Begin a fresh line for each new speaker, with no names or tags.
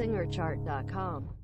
SingerChart.com.